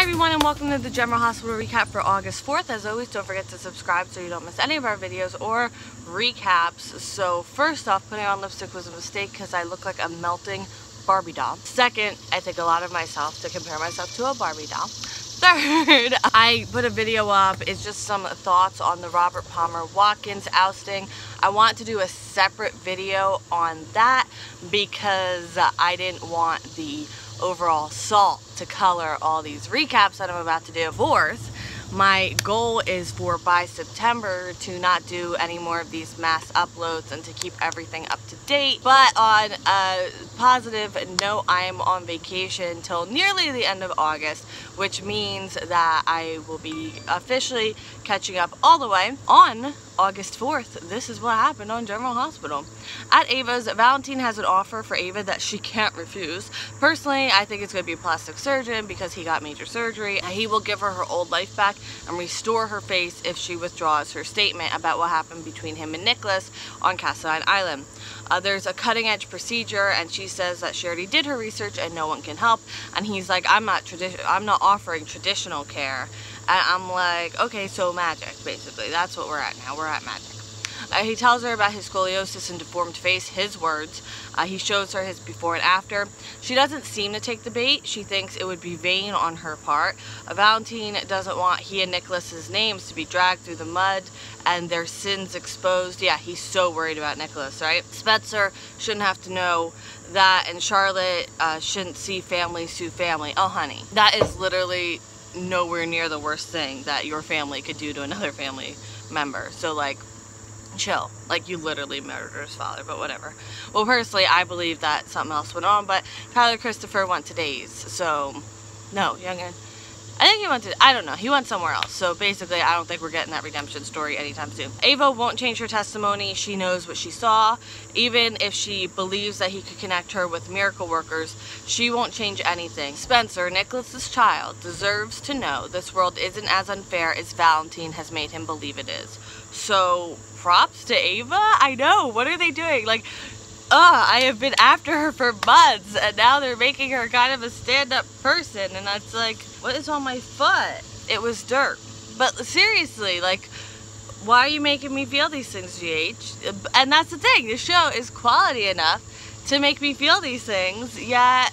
Hi everyone and welcome to the General Hospital recap for August 4th. As always, don't forget to subscribe so you don't miss any of our videos or recaps. So first off, putting on lipstick was a mistake because I look like a melting Barbie doll. Second, I think a lot of myself to compare myself to a Barbie doll. Third, I put a video up. It's just some thoughts on the Robert Palmer Watkins ousting. I want to do a separate video on that because I didn't want the overall salt to color all these recaps that I'm about to do. Fourth, my goal is for by September to not do any more of these mass uploads and to keep everything up to date. But on a positive note, I am on vacation till nearly the end of August, which means that I will be officially catching up all the way on August 4th. This is what happened on General Hospital. At Ava's, Valentine has an offer for Ava that she can't refuse. Personally, I think it's going to be a plastic surgeon because he got major surgery. He will give her her old life back and restore her face if she withdraws her statement about what happened between him and Nikolas on Cassadine Island. Uh, there's a cutting edge procedure and she says that she already did her research and no one can help and he's like I'm not tradi I'm not offering traditional care and I'm like okay so magic basically that's what we're at now we're at magic uh, he tells her about his scoliosis and deformed face, his words. Uh, he shows her his before and after. She doesn't seem to take the bait. She thinks it would be vain on her part. Uh, Valentine doesn't want he and Nikolas's names to be dragged through the mud and their sins exposed. Yeah, he's so worried about Nikolas, right? Spencer shouldn't have to know that and Charlotte uh, shouldn't see family sue family. Oh, honey, that is literally nowhere near the worst thing that your family could do to another family member. So like chill. Like you literally murdered his father, but whatever. Well, personally, I believe that something else went on, but Tyler Christopher went to Days, so no, youngin. I think he went to, I don't know, he went somewhere else. So basically, I don't think we're getting that redemption story anytime soon. Ava won't change her testimony. She knows what she saw. Even if she believes that he could connect her with miracle workers, she won't change anything. Spencer, Nikolas's child, deserves to know this world isn't as unfair as Valentine has made him believe it is. So props to Ava? I know, what are they doing? Like, uh, I have been after her for months and now they're making her kind of a stand-up person and it's like, what is on my foot? It was dirt. But seriously, like, why are you making me feel these things, GH? And that's the thing, the show is quality enough to make me feel these things, yet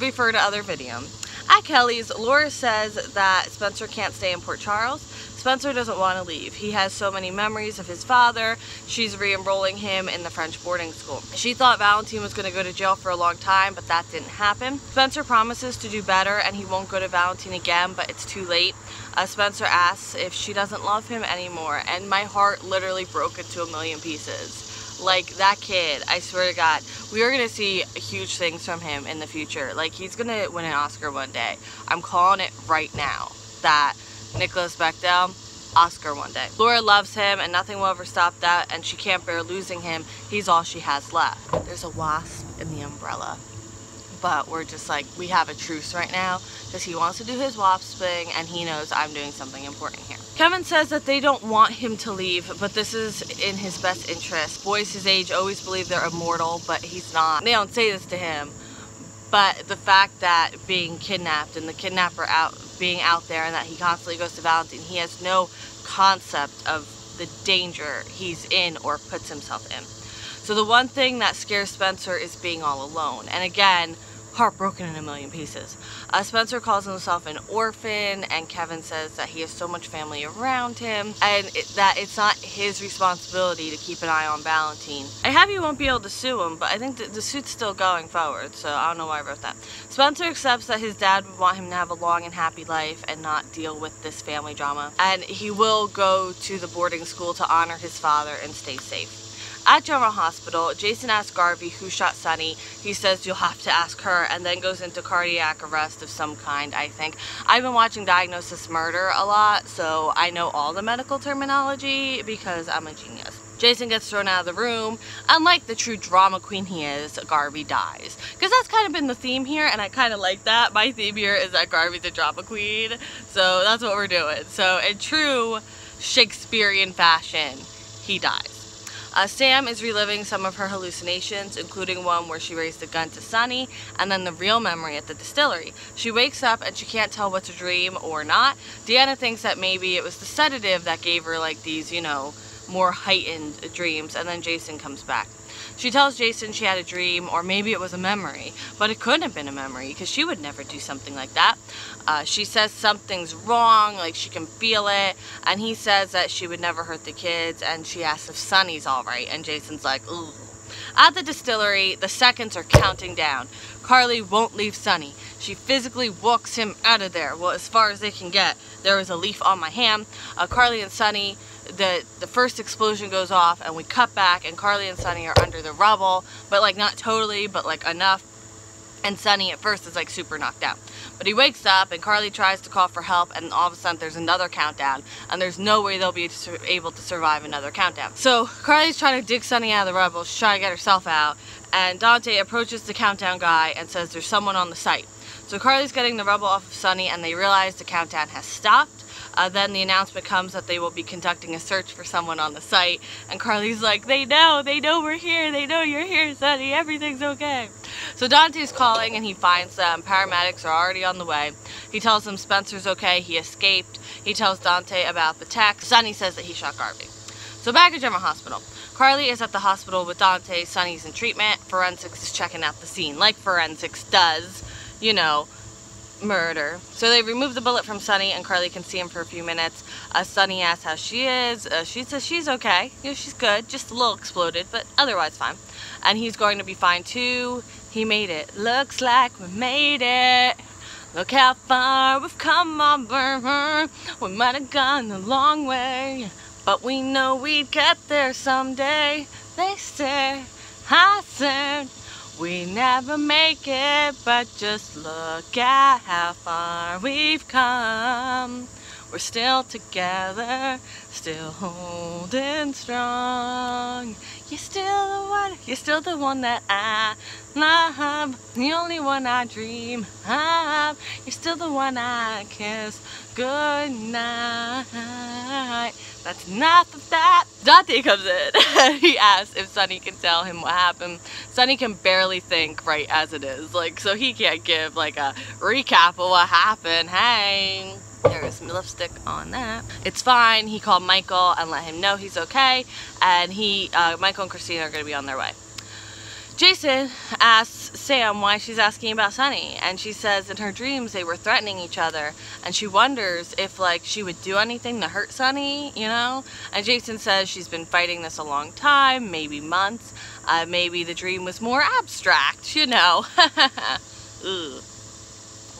refer to other video. At Kelly's, Laura says that Spencer can't stay in Port Charles Spencer doesn't want to leave. He has so many memories of his father. She's re-enrolling him in the French boarding school. She thought Valentine was going to go to jail for a long time, but that didn't happen. Spencer promises to do better and he won't go to Valentine again, but it's too late. Uh, Spencer asks if she doesn't love him anymore, and my heart literally broke into a million pieces like that kid i swear to god we are gonna see huge things from him in the future like he's gonna win an oscar one day i'm calling it right now that Nicholas Bechtel, Oscar one day. Laura loves him and nothing will ever stop that and she can't bear losing him. He's all she has left. There's a wasp in the umbrella. But we're just like, we have a truce right now because he wants to do his wasp thing and he knows I'm doing something important here. Kevin says that they don't want him to leave, but this is in his best interest. Boys his age always believe they're immortal, but he's not. They don't say this to him, but the fact that being kidnapped and the kidnapper out being out there and that he constantly goes to Valentine, he has no concept of the danger he's in or puts himself in. So the one thing that scares Spencer is being all alone. And again, heartbroken in a million pieces. Uh, Spencer calls himself an orphan and Kevin says that he has so much family around him and it, that it's not his responsibility to keep an eye on Valentine. I have you won't be able to sue him, but I think the, the suit's still going forward, so I don't know why I wrote that. Spencer accepts that his dad would want him to have a long and happy life and not deal with this family drama. And he will go to the boarding school to honor his father and stay safe. At General Hospital, Jason asks Garvey who shot Sonny. He says you'll have to ask her and then goes into cardiac arrest of some kind, I think. I've been watching Diagnosis Murder a lot, so I know all the medical terminology because I'm a genius. Jason gets thrown out of the room. Unlike the true drama queen he is, Garvey dies. Because that's kind of been the theme here, and I kind of like that. My theme here is that Garvey's a drama queen, so that's what we're doing. So in true Shakespearean fashion, he dies. Uh, Sam is reliving some of her hallucinations, including one where she raised a gun to Sonny, and then the real memory at the distillery. She wakes up and she can't tell what's a dream or not. Deanna thinks that maybe it was the sedative that gave her like these, you know, more heightened dreams, and then Jason comes back. She tells Jason she had a dream, or maybe it was a memory, but it couldn't have been a memory because she would never do something like that. Uh, she says something's wrong, like she can feel it, and he says that she would never hurt the kids, and she asks if Sonny's alright, and Jason's like, ooh. At the distillery, the seconds are counting down. Carly won't leave Sonny. She physically walks him out of there. Well, as far as they can get. There was a leaf on my ham. Uh, Carly and Sonny the the first explosion goes off and we cut back and Carly and Sonny are under the rubble but like not totally but like enough. And Sonny at first is like super knocked out. But he wakes up and Carly tries to call for help and all of a sudden there's another countdown and there's no way they'll be able to survive another countdown. So Carly's trying to dig Sonny out of the rubble she's trying to get herself out and Dante approaches the countdown guy and says there's someone on the site. So Carly's getting the rubble off of Sonny and they realize the countdown has stopped uh, then the announcement comes that they will be conducting a search for someone on the site. And Carly's like, they know, they know we're here, they know you're here, Sonny, everything's okay. So Dante's calling and he finds them. Paramedics are already on the way. He tells them Spencer's okay, he escaped. He tells Dante about the text. Sonny says that he shot Garvey. So back at General Hospital. Carly is at the hospital with Dante. Sonny's in treatment. Forensics is checking out the scene, like forensics does, you know, murder. So they remove the bullet from Sonny, and Carly can see him for a few minutes. Uh, Sonny asks how she is. Uh, she says she's okay. You know, she's good. Just a little exploded, but otherwise fine. And he's going to be fine too. He made it. Looks like we made it. Look how far we've come burn. We might have gone a long way, but we know we'd get there someday. They say, I said, we never make it, but just look at how far we've come. We're still together, still holding strong. You're still the one, you're still the one that I love, the only one I dream of. You're still the one I kiss good night. That's enough of that. Dante comes in he asks if Sonny can tell him what happened. Sonny can barely think right as it is. Like, so he can't give like a recap of what happened. Hey. There is some lipstick on that. It's fine. He called Michael and let him know he's okay. And he, uh, Michael and Kristina are going to be on their way. Jason asks Sam why she's asking about Sonny, and she says in her dreams they were threatening each other and she wonders if like she would do anything to hurt Sonny, you know? And Jason says she's been fighting this a long time, maybe months. Uh, maybe the dream was more abstract, you know?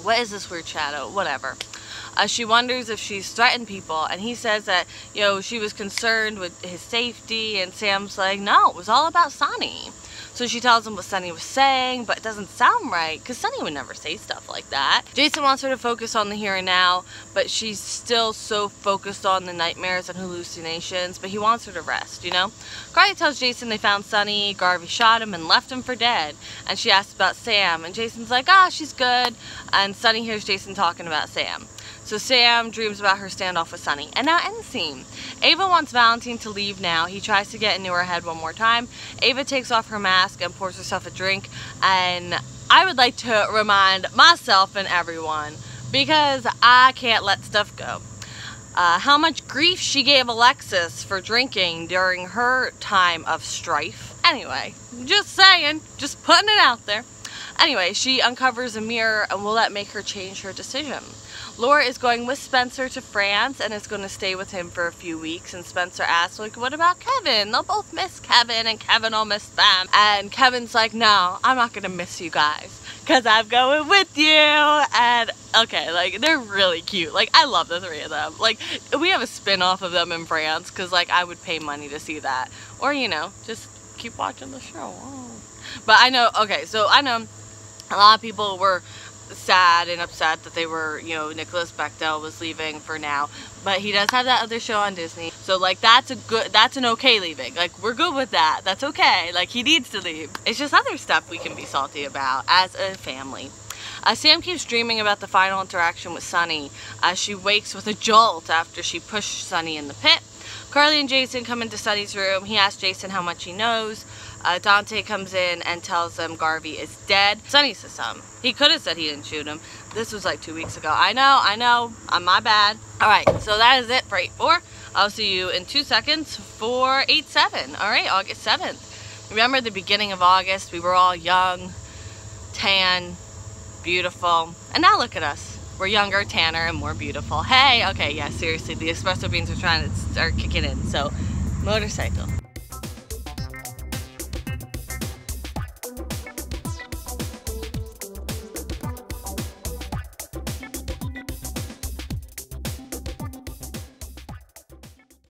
what is this weird shadow? Whatever. Uh, she wonders if she's threatened people and he says that you know she was concerned with his safety and Sam's like no it was all about Sonny so she tells him what Sonny was saying, but it doesn't sound right because Sonny would never say stuff like that. Jason wants her to focus on the here and now, but she's still so focused on the nightmares and hallucinations, but he wants her to rest, you know? Carly tells Jason they found Sonny, Garvey shot him and left him for dead, and she asks about Sam, and Jason's like, ah, she's good, and Sonny hears Jason talking about Sam. So Sam dreams about her standoff with Sonny. And now end scene. Ava wants Valentine to leave now. He tries to get into her head one more time. Ava takes off her mask and pours herself a drink. And I would like to remind myself and everyone, because I can't let stuff go. Uh, how much grief she gave Alexis for drinking during her time of strife. Anyway, just saying, just putting it out there. Anyway, she uncovers a mirror and will that make her change her decision? Laura is going with Spencer to France and is going to stay with him for a few weeks. And Spencer asks, like, what about Kevin? They'll both miss Kevin and Kevin will miss them. And Kevin's like, no, I'm not going to miss you guys because I'm going with you. And okay, like they're really cute. Like I love the three of them. Like we have a spin-off of them in France because like I would pay money to see that. Or you know, just keep watching the show. Oh. But I know, okay, so I know a lot of people were sad and upset that they were, you know, Nicholas Bechtel was leaving for now. But he does have that other show on Disney. So like that's a good that's an okay leaving. Like we're good with that. That's okay. Like he needs to leave. It's just other stuff we can be salty about as a family. Uh, Sam keeps dreaming about the final interaction with Sonny. as she wakes with a jolt after she pushed Sonny in the pit. Carly and Jason come into Sonny's room. He asks Jason how much he knows. Uh, Dante comes in and tells them Garvey is dead. Sonny says something. He could have said he didn't shoot him. This was like two weeks ago. I know, I know. I'm my bad. All right, so that is it for 8-4. I'll see you in two seconds for 8-7. All right, August 7th. Remember the beginning of August? We were all young, tan, beautiful. And now look at us. We're younger, tanner, and more beautiful. Hey, okay, yeah, seriously, the espresso beans are trying to start kicking in. So, motorcycle.